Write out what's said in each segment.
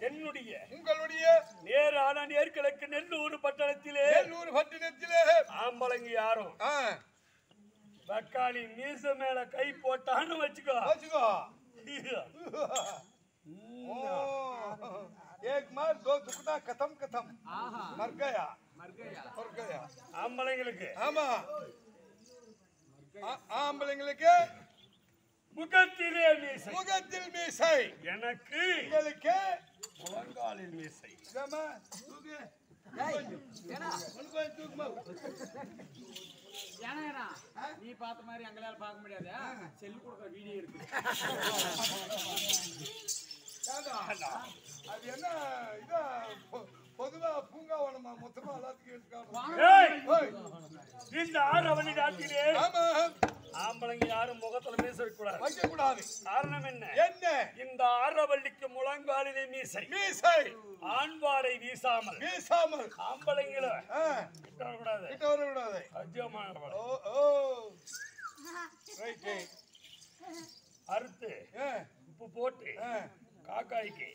என்னுடைய உங்களுடைய நேரான நேர்களுக்கு நெல்லூர் பட்டணத்திலே நெல்லூர் பட்டணத்திலே. ஆம்பளைங்க யாரும் தக்காளி மீச மேல கை போட்டான்னு வச்சுக்கோ. வச்சுக்கோ. एक मार दो दुगना खत्म खत्म मर गया मर गया मर गया ஆம்பளைங்களுக்கு. ஆமா. ஆம்பளைங்களுக்கு முகத்திலே மீசை. முகத்தில் மீசை. எனக்கு உங்களுக்கு முழங்காலில் மீசை. நீ பார்த்த மாதிரி எங்களால பார்க்க முடியாது. செல்லு கொடுக்குற வீடியோ இருக்கு. அது என்ன இதா? பொ- பொதுவா பூங்காவனமா மொத்தமா எல்லாத்துக்கும் இந்த நாட்டிலே ஆமா ஆம்பளைங்க யாரும் முகத்துல மீச வைக்க கூடாது வைக்க கூடாது காரணம் என்ன? என்ன? இந்த ஆரவள்ளிக்கு முழங்காலிலே மீசை. மீசை. ஆண்பாடை வீசாமல். வீசாமல். ஆம்பளைங்கள ஆ, கிட்ட வரக்கூடாது கிட்ட வரக்கூடாது அஜயமான ஓ. ஓ ரைட் அறுத்து உப்பு போட்டு காக்காய்க்கு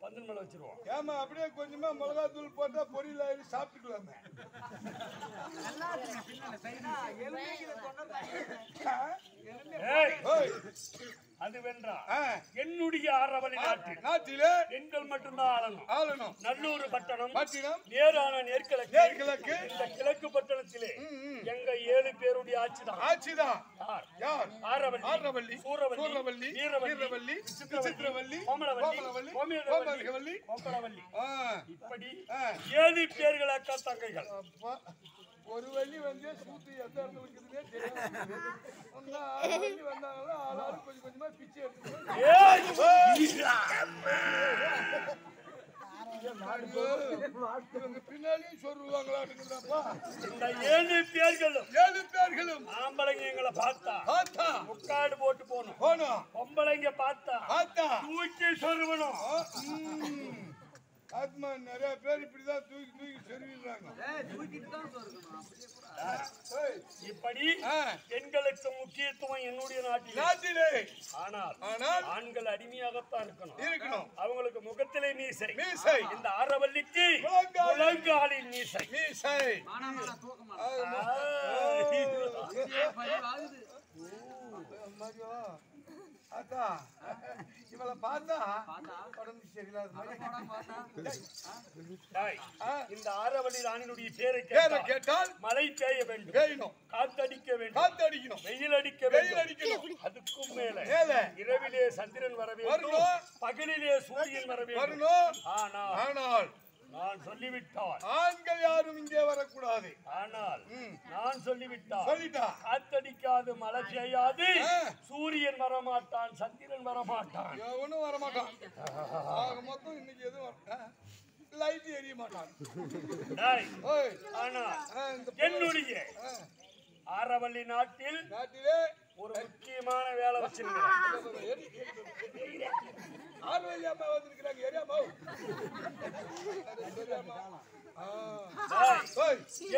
பந்தல் மேல வச்சிருவோம். ஏமா அப்படியே கொஞ்சமா மிளகா தூள் போட்டா பொரியல் ஆகி சாப்பிட்டுக்கலாமே. என்னுடைய ஆரவழி நாட்டில் நாட்டிலே பெண்கள் மட்டும்தான் ஆளணும். ஆளணும். நல்லூர் பட்டணம் பட்டினம் நேரான நேர்கிழக்கு நேர்கிழக்கு. இந்த கிழக்கு பட்டணத்திலே. எங்க ஏழு பேருடைய ஆட்சிதான். ஆட்சிதான். யார்? ஆரவள்ளி ஆரவள்ளி சூரவள்ளி சூரவள்ளி வீரவள்ளி கோமலவள்ளி கோமலவள்ளி கோமலவள்ளி. ஆ, இப்படி. ஏழு பேர்கள் அக்கா தங்கைகள் ஒரு வள்ளி வந்து சூத்து எந்த இடத்துல இருக்குதுன்னே வந்தாங்களா ஆளாளு கொஞ்சம் கொஞ்சமா பிச்சை! இவங்க பின்னாடியும் சொல்லுவாங்களாட்டுங்கப்பா இந்த ஏழு பேர்களும் ஏழு பேர்களும் ஆம்பளைங்க எங்களை பார்த்தா பார்த்தா முக்காடு போட்டு போகணும் போனோம். பொம்பளைங்க பார்த்தா பார்த்தா. தூக்கி சொருவணும் ஆ, ம். ஆத்மா நிறைய பேர் இப்படிதான் தூக்கி தூக்கி செருவிடுறாங்க இப்படி ஆ, பெண்களுக்கு முக்கியத்துவம் என்னுடைய நாட்டில். நாட்டிலே. ஆனால் ஆனால் ஆண்கள் அடிமையாகத்தான் இருக்கணும். இருக்கணும். அவங்களுக்கு முகத்திலே மீசை. மீசை. இந்த ஆரவல்லிக்கு முழங்காலில். மீசை. மீசை. மானா அத்தா, இவளை பார்த்தா உடம்பு சரியில்லாத மாதிரி. இந்த ஆரவல்லி ராணியினுடைய பேரை பேரை கேட்டால் மழை பெய்ய வேண்டும். வேணும் காத்தடிக்க வேண்டும். காத்து அடிக்கணும் வெயில் அடிக்க வெயில் வேண்டும். அடிக்கணும். அதுக்கும் மேல மேல. இரவிலே சந்திரன் வர வேண்டும். பகலிலே சூரியன் வர வேண்டும். வரணும். ஆனால் ஆனால் நான் சொல்லிவிட்டால். ஆண்கள் யாரும் இங்கே வரக்கூடாது. ஆனால். நான் சொல்லிவிட்டால் சொல்லிட்டா? காத்தடிக்காது மழை பெய்யாது. ஆ. சூரியன் வரமாட்டான் சந்திரன் வரமாட்டான். எவனும் வரமாட்டான். ஆக மொத்தம் இன்னைக்கு எதுவும் லைட் எரிய மாட்டான். டேய், ஓய் ஆனால் ஆ, இந்த என்னுடைய ஆ, ஆரவல்லி நாட்டில் நாட்டிலே ஒரு முக்கியமான வேலை வச்சிருக்கிறேன். ஆர்வலி அம்மா வந்திருக்கிறாங்க. ஏரியாமா டேய்,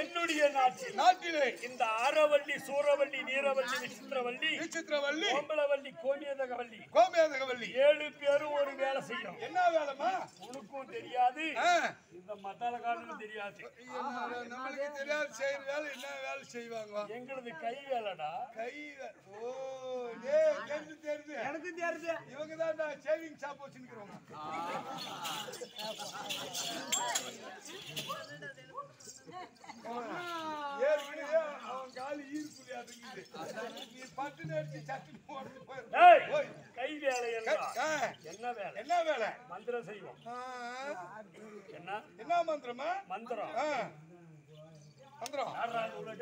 என்னுடைய நாட்டில் நாட்டிலே. இந்த ஆரவல்லி சூரவல்லி வீரவல்லி விசித்திரவல்லி விசித்திரவல்லி கோம்பலவல்லி கோமியதகவல்லி கோமேதகவல்லி ஏழு பேரும் ஒரு வேலை செய்யும் என்ன வேலைமா உனக்கும் தெரியாது. இந்த மத்தாலக்காரனுக்கும் தெரியாது. நம்மளுக்கு தெரியாது. செய்யற வேலை என்ன வேலை செய்வாங்க? எங்களது கை வேலைடா. கை ஓ டேய் தெரிஞ்சு தெரிஞ்சு. எனக்கு தெரியுது இவங்க தான் சேவிங் ஷாப் வச்சுருக்கிறவங்க இருக்குது நீ பட்டு நேரத்து சட்டு போட்டு டேய், போய் கை வேலை என்ன வேலை? என்ன வேலை? மந்திரம் செய்வோம். ஆ, என்ன? என்ன மந்திரமா? மந்திரம். ஆ, மந்திரம். யாரா உள்ள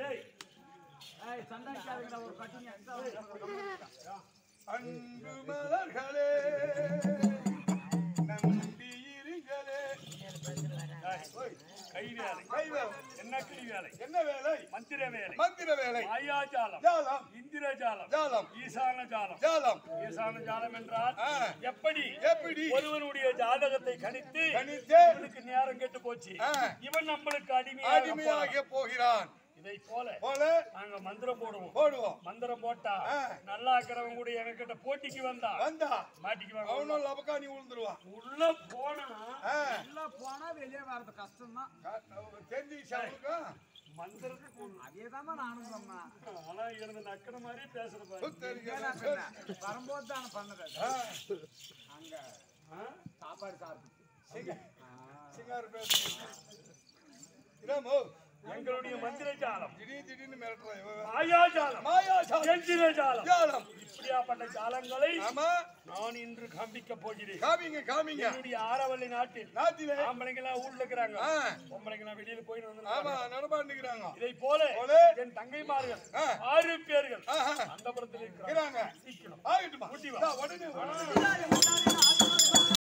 கை வேலை. கை வேலை. என்ன கை வேலை? என்ன வேலை? மந்திர வேலை. மந்திர வேலை. மாயாஜாலம் ஜாலம். இந்திர ஜாலம். ஜாலம். ஈசான ஜாலம். ஜாலம். ஈசான ஜாலம் என்றால். எப்படி? எப்படி? ஒருவனுடைய ஜாதகத்தை கணித்து கணித்து இவனுக்கு நேரம் கெட்டு போச்சு. இவன் நம்மளுக்கு போறான். அடிமையாக போகிறான். இதை போல போல நாங்க மந்திரம் போடுவோம் போடுவோம் மந்திரம் போட்டா ஆ. நல்லா இருக்கிறவங்க கூட எங்ககிட்ட போட்டிக்கு வந்தா வந்தா மாட்டிக்குவாங்க அவனும் லபக்காணி விழுந்துருவான் உள்ள போனா ஆ, உள்ள போனா வெளியே வர்றது கஷ்டம் தான் அவனுக்கு? மந்திரத்துக்கு ஒண்ணு. அதேதாம்மா நானும் சொன்னேன் ஆனா இருந்து நக்கிற மாதிரி பேசுற பாரு தெரியுது. நான் சொன்னேன். வரும்போது தானே பண்ணது அது. அங்க ஆ? சாப்பாடு சாப்பிட்டு சிங்க- சிங்கார பேசுறீங்க. எங்களுடைய மந்திர ஜாலம். திடீர் திடீர்னு மிரட்டுறான் இவன் வேற. மாயாஜாலம் மாயாஜாலம். எந்திர ஜாலம். ஜாலம். இப்படியாப்பட்ட ஜாலங்களை ஆமா. நான் இன்று காண்பிக்க போகிறேன். காமிங்க காமிங்க. என்னுடைய ஆரவள்ளி நாட்டில் நாட்டிலே. ஆம்பளைங்க எல்லாம் ஊர்ல இருக்கிறாங்க. ஆ, பொம்பளைங்க எல்லாம் வெளியில போயிட்டு ஆமா வந்து நடமாண்டுக்கிறாங்க இதை போல போல. என் தங்கைமார்கள். ஆறு பேர்கள் ஆஹா, அந்த புறத்தில் இருக்கிறாங்க. ஆகட்டுமா? உடனே வா.